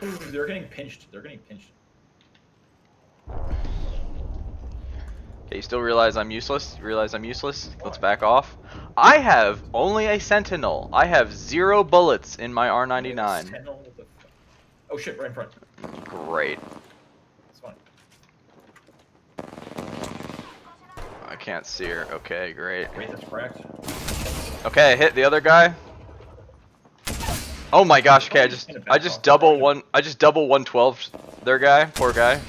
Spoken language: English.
man. They're getting pinched. They're getting pinched. Okay, you still realize I'm useless? You realize I'm useless? Let's back off. I have only a sentinel. I have zero bullets in my R99. Sentinel with the- Oh shit! Right in front. Great. I can't see her. Okay, great. Wait, that's cracked. Okay, hit the other guy. Oh my gosh, okay, I just I just double one I just double 112 their guy, poor guy.